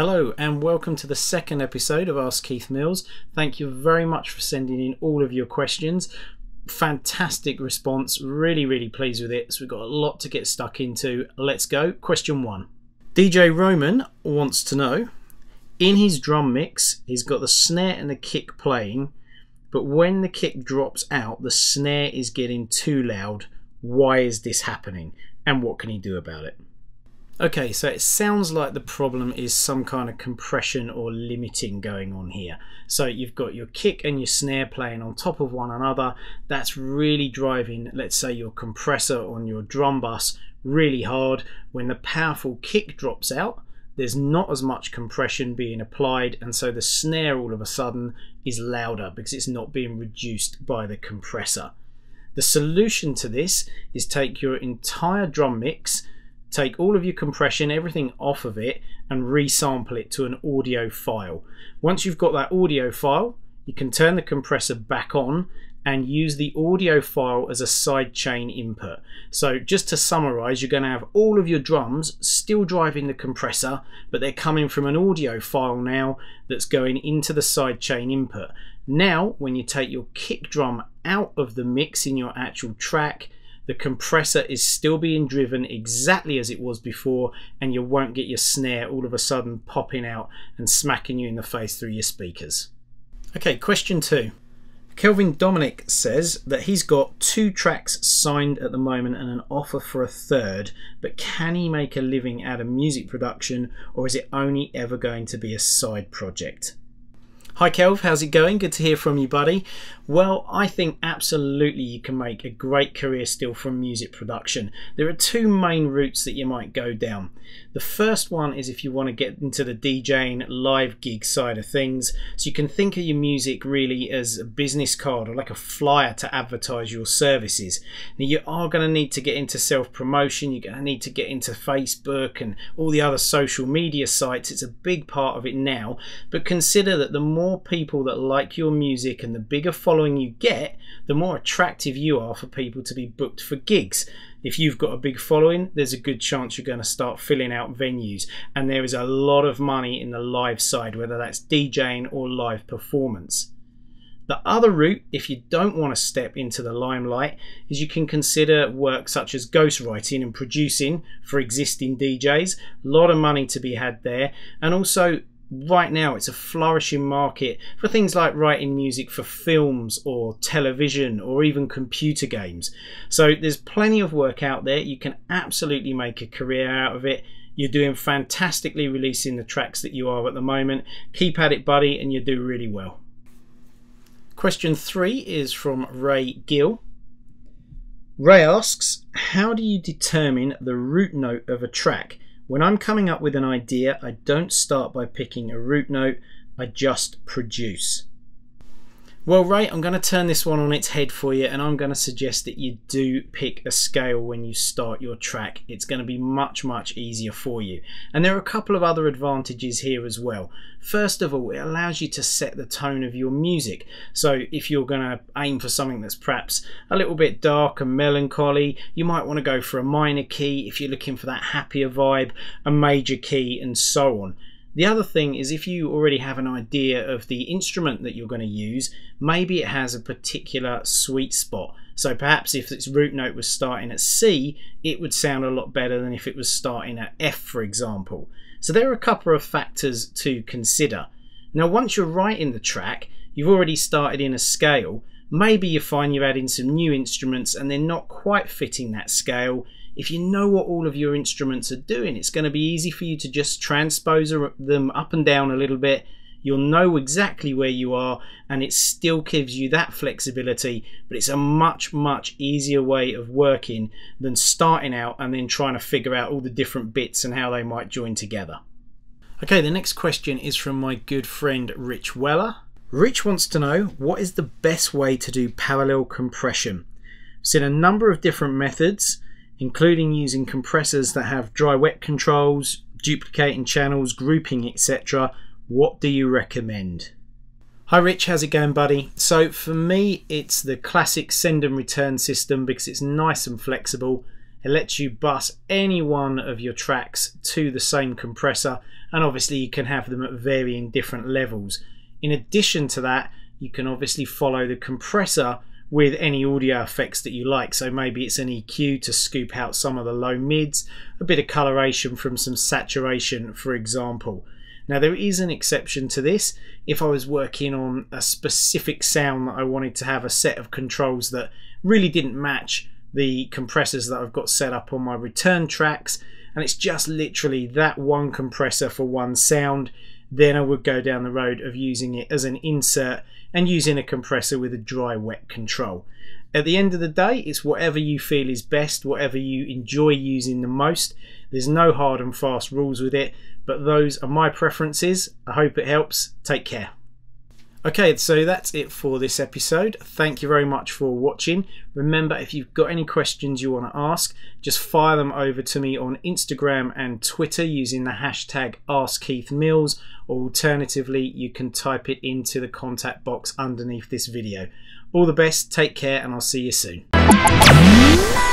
Hello and welcome to the second episode of Ask Keith Mills. Thank you very much for sending in all of your questions. Fantastic response, really, really pleased with it. So we've got a lot to get stuck into. Let's go. Question one DJ Roman wants to know in his drum mix, he's got the snare and the kick playing, but when the kick drops out, the snare is getting too loud. Why is this happening? And what can he do about it? Okay, so it sounds like the problem is some kind of compression or limiting going on here. So you've got your kick and your snare playing on top of one another. That's really driving, let's say, your compressor on your drum bus really hard. When the powerful kick drops out, there's not as much compression being applied, and so the snare all of a sudden is louder because it's not being reduced by the compressor. The solution to this is take your entire drum mix take all of your compression, everything off of it, and resample it to an audio file. Once you've got that audio file, you can turn the compressor back on and use the audio file as a sidechain input. So just to summarize, you're going to have all of your drums still driving the compressor, but they're coming from an audio file now that's going into the sidechain input. Now, when you take your kick drum out of the mix in your actual track, the compressor is still being driven exactly as it was before and you won't get your snare all of a sudden popping out and smacking you in the face through your speakers. Okay, question two. Kelvin Dominic says that he's got two tracks signed at the moment and an offer for a third, but can he make a living out of music production or is it only ever going to be a side project? Hi Kelv, how's it going? Good to hear from you, buddy. Well, I think absolutely you can make a great career still from music production. There are two main routes that you might go down. The first one is if you want to get into the DJing live gig side of things. So you can think of your music really as a business card or like a flyer to advertise your services. Now you are going to need to get into self promotion, you're going to need to get into Facebook and all the other social media sites. It's a big part of it now, but consider that the more more people that like your music and the bigger following you get, the more attractive you are for people to be booked for gigs. If you've got a big following, there's a good chance you're going to start filling out venues. And there is a lot of money in the live side, whether that's DJing or live performance. The other route, if you don't want to step into the limelight, is you can consider work such as ghostwriting and producing for existing DJs. A lot of money to be had there. And also right now it's a flourishing market for things like writing music for films or television or even computer games. So there's plenty of work out there. You can absolutely make a career out of it. You're doing fantastically releasing the tracks that you are at the moment. Keep at it, buddy, and you do really well. Question three is from Ray Gill. Ray asks, How do you determine the root note of a track? When I'm coming up with an idea, I don't start by picking a root note, I just produce. Well, Ray, I'm going to turn this one on its head for you, and I'm going to suggest that you do pick a scale when you start your track. It's going to be much, much easier for you. And there are a couple of other advantages here as well. First of all, it allows you to set the tone of your music. So if you're going to aim for something that's perhaps a little bit dark and melancholy, you might want to go for a minor key. If you're looking for that happier vibe, a major key, and so on. The other thing is if you already have an idea of the instrument that you're going to use, maybe it has a particular sweet spot. So perhaps if its root note was starting at C, it would sound a lot better than if it was starting at F, for example. So there are a couple of factors to consider. Now, once you're writing the track, you've already started in a scale. Maybe you find you're adding some new instruments and they're not quite fitting that scale if you know what all of your instruments are doing, it's going to be easy for you to just transpose er, them up and down a little bit. You'll know exactly where you are, and it still gives you that flexibility, but it's a much, much easier way of working than starting out and then trying to figure out all the different bits and how they might join together. Okay, the next question is from my good friend Rich Weller. Rich wants to know what is the best way to do parallel compression? I've seen a number of different methods including using compressors that have dry wet controls, duplicating channels, grouping, etc. What do you recommend? Hi Rich, how's it going buddy? So for me it's the classic send and return system because it's nice and flexible. It lets you bus any one of your tracks to the same compressor, and obviously you can have them at varying different levels. In addition to that, you can obviously follow the compressor with any audio effects that you like. So maybe it's an EQ to scoop out some of the low mids, a bit of coloration from some saturation, for example. Now there is an exception to this. If I was working on a specific sound that I wanted to have a set of controls that really didn't match the compressors that I've got set up on my return tracks, and it's just literally that one compressor for one sound, then I would go down the road of using it as an insert and using a compressor with a dry wet control. At the end of the day, it's whatever you feel is best, whatever you enjoy using the most. There's no hard and fast rules with it, but those are my preferences. I hope it helps. Take care. Okay, so that's it for this episode. Thank you very much for watching. Remember, if you've got any questions you want to ask, just fire them over to me on Instagram and Twitter using the hashtag AskKeithMills, or alternatively, you can type it into the contact box underneath this video. All the best, take care, and I'll see you soon.